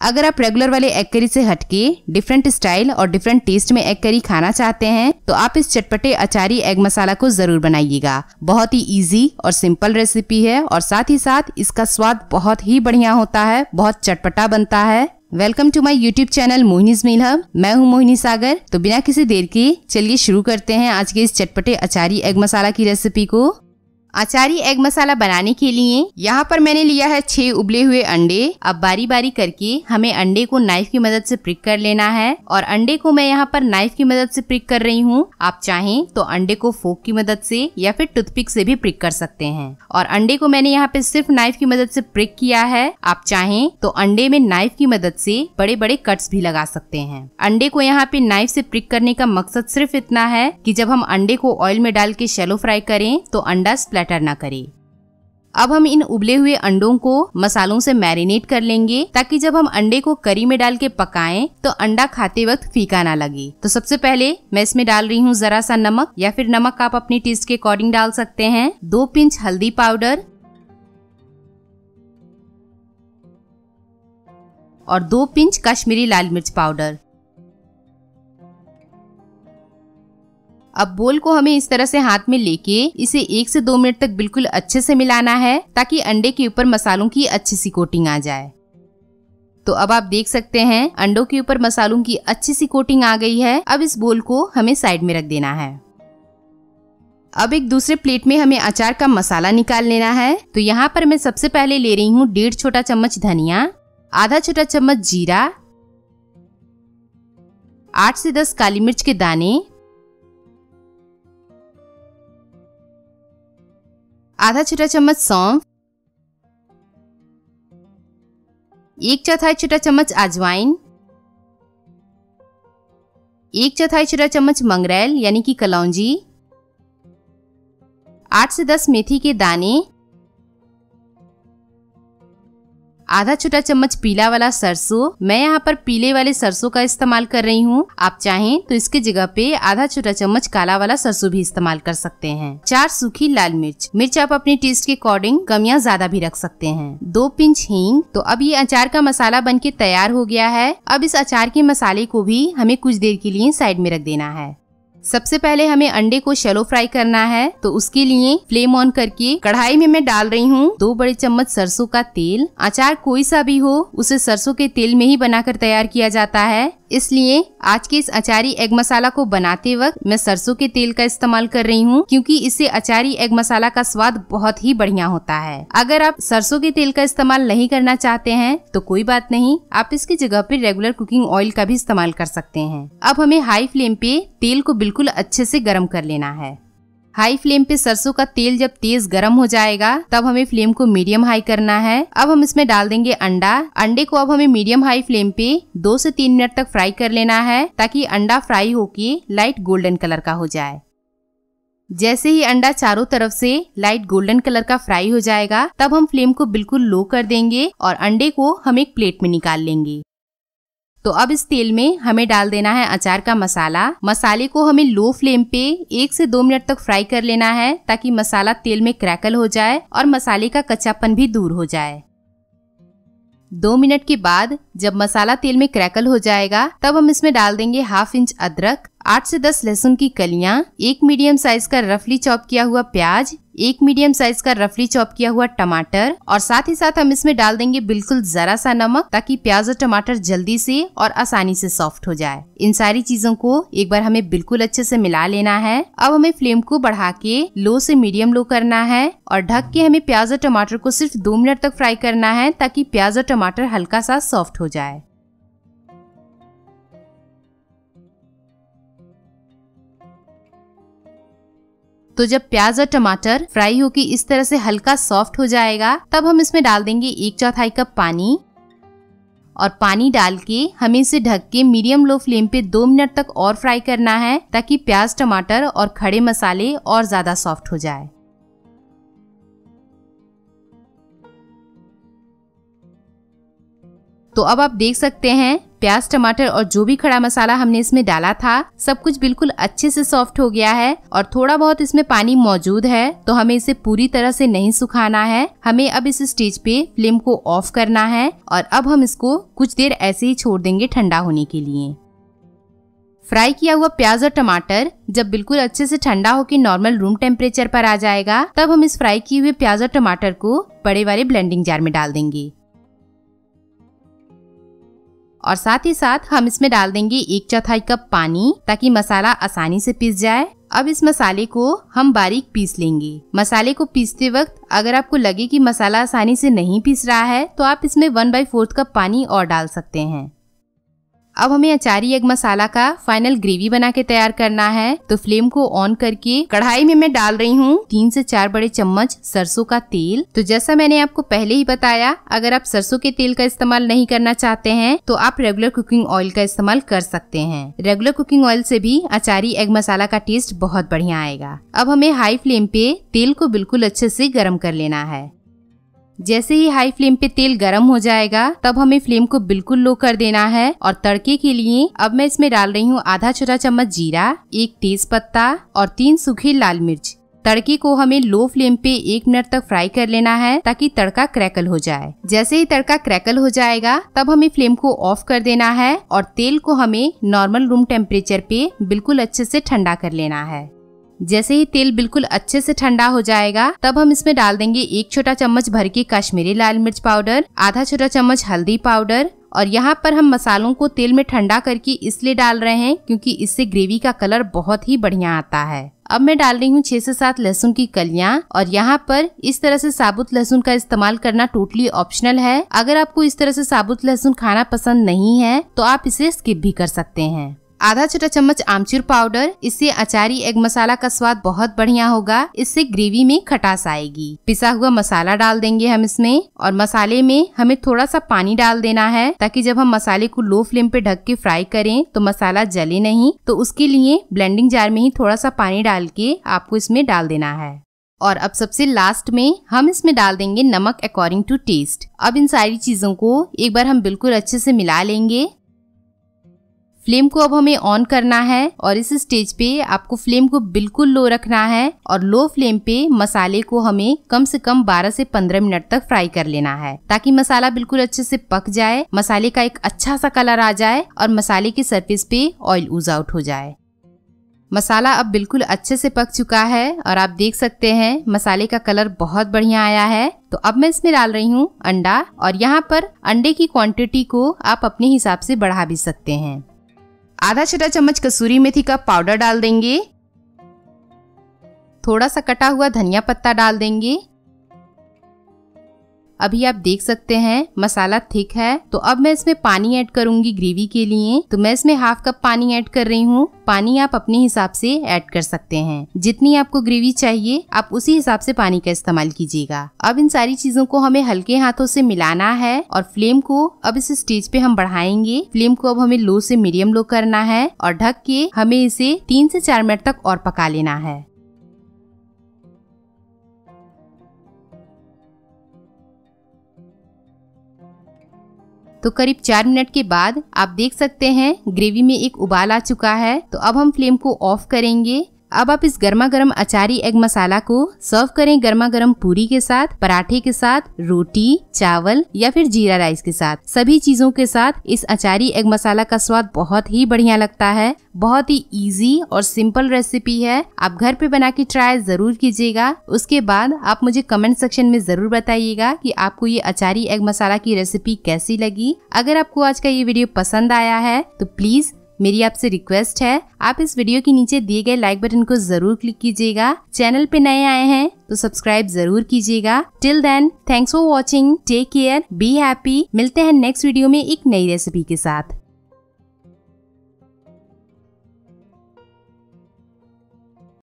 अगर आप रेगुलर वाले एग करी से हटके डिफरेंट स्टाइल और डिफरेंट टेस्ट में एग करी खाना चाहते हैं तो आप इस चटपटे अचारी एग मसाला को ज़रूर बनाइएगा। बहुत ही इजी और सिंपल रेसिपी है और साथ ही साथ इसका स्वाद बहुत ही बढ़िया होता है, बहुत चटपटा बनता है। Welcome to my YouTube channel Mohini's meal मैं हूँ मोहिनी सागर। तो बिना किसी देर के चलिए शुरू करते हैं आज के इस चटपटे अचारी एग मसाला की रेसिपी को। अचारी एग मसाला बनाने के लिए यहाँ पर मैंने लिया है छह उबले हुए अंडे। अब बारी बारी करके हमें अंडे को नाइफ की मदद से प्रिक कर लेना है। और अंडे को मैं यहाँ पर नाइफ की मदद से प्रिक कर रही हूँ। आप चाहें तो अंडे को फोक की मदद से या फिर टूथपिक से भी प्रिक कर सकते हैं। और अंडे को मैंने यहाँ पे सिर्फ़ नाइफ की मदद से प्रिक किया है। आप चाहें तो अंडे में नाइफ की मदद से बड़े बड़े कट्स भी लगा सकते हैं। अंडे को यहाँ पे नाइफ से प्रिक करने का मकसद सिर्फ़ इतना है की जब हम अंडे को ऑयल में डाल के शेलो फ्राई करें तो अंडा स्प्लेटर ना करे। अब हम इन उबले हुए अंडों को मसालों से मैरिनेट कर लेंगे, ताकि जब हम अंडे को करी में डाल के पकाएँ तो अंडा खाते वक्त फीका ना लगे। तो सबसे पहले मैं इसमें डाल रही हूँ जरा सा नमक, या फिर नमक आप अपनी टेस्ट के अकॉर्डिंग डाल सकते हैं। दो पिंच हल्दी पाउडर और दो पिंच कश्मीरी लाल मिर्च पाउडर। अब बोल को हमें इस तरह से हाथ में लेके इसे एक से दो मिनट तक बिल्कुल अच्छे से मिलाना है, ताकि अंडे के ऊपर मसालों की अच्छी सी कोटिंग आ जाए। तो अब आप देख सकते हैं, अंडों के ऊपर मसालों की अच्छी सी कोटिंग आ गई है। अब इस बोल को हमें साइड में रख देना है। अब एक दूसरे प्लेट में हमें अचार का मसाला निकाल लेना है। तो यहाँ पर मैं सबसे पहले ले रही हूँ डेढ़ छोटा चम्मच धनिया, आधा छोटा चम्मच जीरा, आठ से दस काली मिर्च के दाने आधा छोटा चम्मच सौंफ, एक चौथाई छोटा चम्मच अजवाइन, एक चौथाई छोटा चम्मच मंगरेल, यानी कि कलौंजी, आठ से दस मेथी के दाने आधा छोटा चम्मच पीला वाला सरसों मैं यहाँ पर पीले वाले सरसों का इस्तेमाल कर रही हूँ। आप चाहें तो इसके जगह पे आधा छोटा चम्मच काला वाला सरसों भी इस्तेमाल कर सकते हैं। चार सूखी लाल मिर्च। मिर्च आप अपने टेस्ट के अकॉर्डिंग कमियाँ ज़्यादा भी रख सकते हैं। दो पिंच हींग। तो अब ये अचार का मसाला बन के तैयार हो गया है। अब इस अचार के मसाले को भी हमें कुछ देर के लिए साइड में रख देना है। सबसे पहले हमें अंडे को शेलो फ्राई करना है तो उसके लिए फ्लेम ऑन करके कढ़ाई में मैं डाल रही हूँ दो बड़े चम्मच सरसों का तेल। अचार कोई सा भी हो, उसे सरसों के तेल में ही बनाकर तैयार किया जाता है। इसलिए आज के इस अचारी एग मसाला को बनाते वक्त मैं सरसों के तेल का इस्तेमाल कर रही हूँ, क्योंकि इससे अचारी एग मसाला का स्वाद बहुत ही बढ़िया होता है। अगर आप सरसों के तेल का इस्तेमाल नहीं करना चाहते हैं तो कोई बात नहीं, आप इसकी जगह पे रेगुलर कुकिंग ऑयल का भी इस्तेमाल कर सकते हैं। अब हमें हाई फ्लेम पे तेल को बिल्कुल अच्छे से गर्म कर लेना है। हाई फ्लेम पे सरसों का तेल जब तेज गर्म हो जाएगा, तब हमें फ्लेम को मीडियम हाई करना है। अब हम इसमें डाल देंगे अंडा। अंडे को अब हमें मीडियम हाई फ्लेम पे दो से तीन मिनट तक फ्राई कर लेना है, ताकि अंडा फ्राई होके लाइट गोल्डन कलर का हो जाए। जैसे ही अंडा चारों तरफ़ से लाइट गोल्डन कलर का फ्राई हो जाएगा, तब हम फ्लेम को बिल्कुल लो कर देंगे और अंडे को हम एक प्लेट में निकाल लेंगे। तो अब इस तेल में हमें डाल देना है अचार का मसाला। मसाले को हमें लो फ्लेम पे एक से दो मिनट तक फ्राई कर लेना है ताकि मसाला तेल में क्रैकल हो जाए और मसाले का कच्चापन भी दूर हो जाए। दो मिनट के बाद जब मसाला तेल में क्रैकल हो जाएगा, तब हम इसमें डाल देंगे हाफ़ इंच अदरक, आठ से दस लहसुन की कलियाँ, एक मीडियम साइज़ का रफली चॉप किया हुआ प्याज एक मीडियम साइज़ का रफली चॉप किया हुआ टमाटर और साथ ही साथ हम इसमें डाल देंगे बिल्कुल जरा सा नमक, ताकि प्याज और टमाटर जल्दी से और आसानी से सॉफ्ट हो जाए। इन सारी चीज़ों को एक बार हमें बिल्कुल अच्छे से मिला लेना है। अब हमें फ्लेम को बढ़ा के लो से मीडियम लो करना है और ढक के हमें प्याज और टमाटर को सिर्फ़ दो मिनट तक फ्राई करना है, ताकि प्याज और टमाटर हल्का सा सॉफ्ट हो जाए। तो जब प्याज और टमाटर फ्राई होकर इस तरह से हल्का सॉफ्ट हो जाएगा, तब हम इसमें डाल देंगे एक चौथाई कप पानी। और पानी डाल के हमें इसे ढक के मीडियम लो फ्लेम पे दो मिनट तक और फ्राई करना है, ताकि प्याज, टमाटर और खड़े मसाले और ज़्यादा सॉफ्ट हो जाए। तो अब आप देख सकते हैं प्याज, टमाटर और जो भी खड़ा मसाला हमने इसमें डाला था, सब कुछ बिल्कुल अच्छे से सॉफ्ट हो गया है और थोड़ा बहुत इसमें पानी मौजूद है तो हमें इसे पूरी तरह से नहीं सुखाना है। हमें अब इस स्टेज पे फ्लेम को ऑफ़ करना है और अब हम इसको कुछ देर ऐसे ही छोड़ देंगे ठंडा होने के लिए। फ्राई किया हुआ प्याज और टमाटर जब बिल्कुल अच्छे से ठंडा होकर नॉर्मल रूम टेम्परेचर पर आ जाएगा, तब हम इस फ्राई किए हुए प्याज और टमाटर को बड़े वाले ब्लेंडिंग जार में डाल देंगे। और साथ ही साथ हम इसमें डाल देंगे एक चौथाई कप पानी ताकि मसाला आसानी से पीस जाए। अब इस मसाले को हम बारीक पीस लेंगे। मसाले को पीसते वक्त अगर आपको लगे कि मसाला आसानी से नहीं पीस रहा है तो आप इसमें वन बाई फोर्थ कप पानी और डाल सकते हैं। अब हमें अचारी एग मसाला का फाइनल ग्रेवी बना के तैयार करना है। तो फ्लेम को ऑन करके कढ़ाई में मैं डाल रही हूँ तीन से चार बड़े चम्मच सरसों का तेल। तो जैसा मैंने आपको पहले ही बताया, अगर आप सरसों के तेल का इस्तेमाल नहीं करना चाहते हैं तो आप रेगुलर कुकिंग ऑयल का इस्तेमाल कर सकते हैं। रेगुलर कुकिंग ऑयल से भी अचारी एग मसाला का टेस्ट बहुत बढ़िया आएगा। अब हमें हाई फ्लेम पे तेल को बिल्कुल अच्छे से गर्म कर लेना है। जैसे ही हाई फ्लेम पे तेल गर्म हो जाएगा, तब हमें फ्लेम को बिल्कुल लो कर देना है और तड़के के लिए अब मैं इसमें डाल रही हूँ आधा छोटा चम्मच जीरा, एक तेज पत्ता और तीन सूखी लाल मिर्च। तड़के को हमें लो फ्लेम पे एक मिनट तक फ्राई कर लेना है ताकि तड़का क्रैकल हो जाए। जैसे ही तड़का क्रैकल हो जाएगा, तब हमें फ्लेम को ऑफ़ कर देना है और तेल को हमें नॉर्मल रूम टेम्परेचर पे बिल्कुल अच्छे से ठंडा कर लेना है। जैसे ही तेल बिल्कुल अच्छे से ठंडा हो जाएगा, तब हम इसमें डाल देंगे एक छोटा चम्मच भर के कश्मीरी लाल मिर्च पाउडर, आधा छोटा चम्मच हल्दी पाउडर और यहाँ पर हम मसालों को तेल में ठंडा करके इसलिए डाल रहे हैं क्योंकि इससे ग्रेवी का कलर बहुत ही बढ़िया आता है। अब मैं डाल रही हूँ छह से सात लहसुन की कलियाँ और यहाँ पर इस तरह से साबुत लहसुन का इस्तेमाल करना टोटली ऑप्शनल है। अगर आपको इस तरह से साबुत लहसुन खाना पसंद नहीं है तो आप इसे स्किप भी कर सकते हैं। आधा छोटा चम्मच आमचूर पाउडर, इससे अचारी एग मसाला का स्वाद बहुत बढ़िया होगा। इससे ग्रेवी में खटास आएगी। पिसा हुआ मसाला डाल देंगे हम इसमें और मसाले में हमें थोड़ा सा पानी डाल देना है ताकि जब हम मसाले को लो फ्लेम पे ढक के फ्राई करें तो मसाला जले नहीं। तो उसके लिए ब्लेंडिंग जार में ही थोड़ा सा पानी डाल के आपको इसमें डाल देना है। और अब सबसे लास्ट में हम इसमें डाल देंगे नमक अकॉर्डिंग टू टेस्ट अब इन सारी चीज़ों को एक बार हम बिल्कुल अच्छे से मिला लेंगे। फ्लेम को अब हमें ऑन करना है और इस स्टेज पे आपको फ्लेम को बिल्कुल लो रखना है और लो फ्लेम पे मसाले को हमें कम से कम 12 से 15 मिनट तक फ्राई कर लेना है ताकि मसाला बिल्कुल अच्छे से पक जाए, मसाले का एक अच्छा सा कलर आ जाए और मसाले की सरफेस पे ऑयल ऊज आउट हो जाए। मसाला अब बिल्कुल अच्छे से पक चुका है और आप देख सकते हैं मसाले का कलर बहुत बढ़िया आया है। तो अब मैं इसमें डाल रही हूँ अंडा और यहाँ पर अंडे की क्वांटिटी को आप अपने हिसाब से बढ़ा भी सकते हैं। आधा छोटा चम्मच कसूरी मेथी का पाउडर डाल देंगे। थोड़ा सा कटा हुआ धनिया पत्ता डाल देंगे। अभी आप देख सकते हैं, मसाला थिक है तो अब मैं इसमें पानी ऐड करूँगी ग्रेवी के लिए। तो मैं इसमें हाफ़ कप पानी ऐड कर रही हूँ। पानी आप अपने हिसाब से ऐड कर सकते हैं। जितनी आपको ग्रेवी चाहिए, आप उसी हिसाब से पानी का इस्तेमाल कीजिएगा। अब इन सारी चीज़ों को हमें हल्के हाथों से मिलाना है और फ्लेम को अब इस स्टेज पे हम बढ़ाएँगे। फ्लेम को अब हमें लो से मीडियम लो करना है और ढक के हमें इसे तीन से चार मिनट तक और पका लेना है। तो करीब चार मिनट के बाद आप देख सकते हैं, ग्रेवी में एक उबाल आ चुका है। तो अब हम फ्लेम को ऑफ़ करेंगे। अब आप इस गर्मा गर्म अचारी एग मसाला को सर्व करें गर्मा गर्म पूरी के साथ, पराठे के साथ, रोटी, चावल या फिर जीरा राइस के साथ। सभी चीज़ों के साथ इस अचारी एग मसाला का स्वाद बहुत ही बढ़िया लगता है। बहुत ही इजी और सिंपल रेसिपी है। आप घर पे बना के ट्राई ज़रूर कीजिएगा। उसके बाद आप मुझे कमेंट सेक्शन में ज़रूर बताइएगा कि आपको ये अचारी एग मसाला की रेसिपी कैसी लगी। अगर आपको आज का ये वीडियो पसंद आया है तो प्लीज़ मेरी आपसे रिक्वेस्ट है, आप इस वीडियो के नीचे दिए गए लाइक बटन को ज़रूर क्लिक कीजिएगा। चैनल पे नए आए हैं तो सब्सक्राइब ज़रूर कीजिएगा। Till then thanks for watching take care be happy मिलते हैं नेक्स्ट वीडियो में एक नई रेसिपी के साथ।